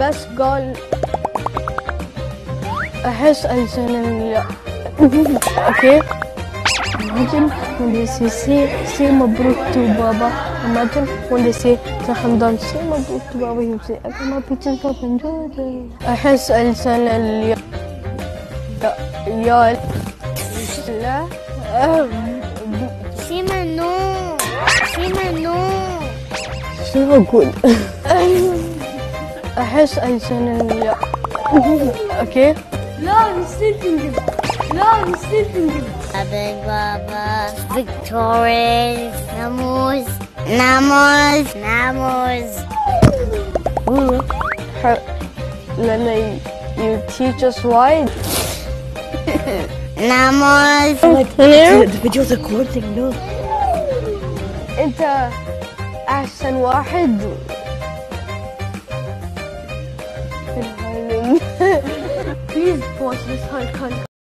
بس قال أحس انسانية أوكي؟ ممكن when they say say مبروك to بابا imagine when they تخم دان say مبروك to بابا he say اكا ما بيتن فاكن أحس انسان اللي يا لا سيما نو سيما نو شو بقول؟ أحس ألسن ال أوكي لا I'm still thinking. لا I'm still thinking. Big Baba. Victorious. Namos. Namos. Namos. ح- لأن you teach us why Namos. The, the video's recording, no. أنت أحسن واحد Please watch this whole content.